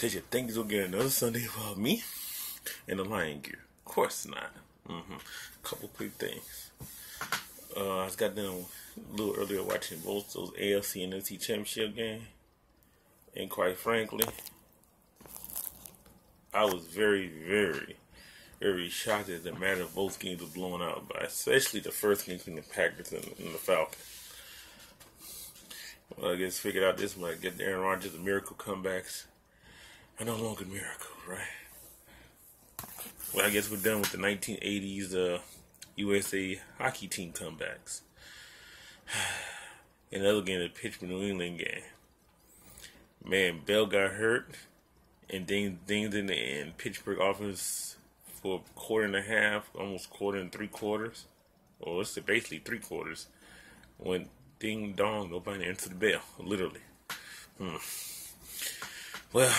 You think you'll get another Sunday about me and the Lion Gear? Of course not. Mm-hmm. Couple quick things. Uh, I just got done a little earlier watching both those AFC and NFC championship game, and quite frankly, I was very, very, very shocked at the matter of both games were blown out by, especially the first game between the Packers and, and the Falcons. Well, I guess figured out this one. I get Aaron Rodgers, the miracle comebacks are no longer miracles, right? Well, I guess we're done with the 1980s uh, USA hockey team comebacks. Another game, the Pittsburgh New England game. Man, Bell got hurt, and things things in the end. Pittsburgh offense for a quarter and a half, almost quarter and three quarters, or it's basically three quarters, went ding dong, nobody answered the bell, literally. Hmm. Well,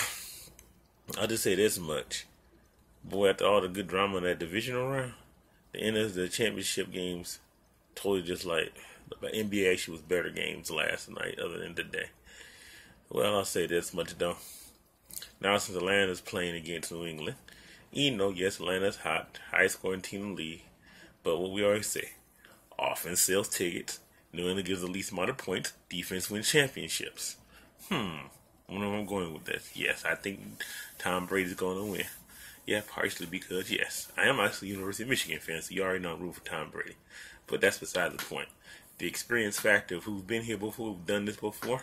I'll just say this much. Boy, after all the good drama in that divisional round, the end of the championship games totally just like the NBA actually was better games last night other than today. Well, I'll say this much though. Now since Atlanta's playing against New England, you know, yes, Atlanta's hot, high scoring team in the league, but what we always say, offense sells tickets, New England gives the least amount of points, defense wins championships. Hmm. I wonder where I'm going with this. Yes, I think Tom Brady's going to win. Yeah, partially because, yes, I am actually a University of Michigan fan, so you already know I'm rooting for Tom Brady. But that's beside the point. The experience factor of who's been here before, who've done this before,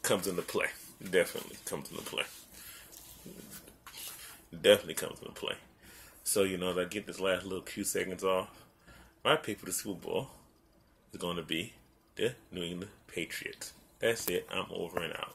comes into play. Definitely comes into play. Definitely comes into play. So, you know, to get this last little few seconds off, my pick for the Super Bowl is going to be the New England Patriots. That's it. I'm over and out.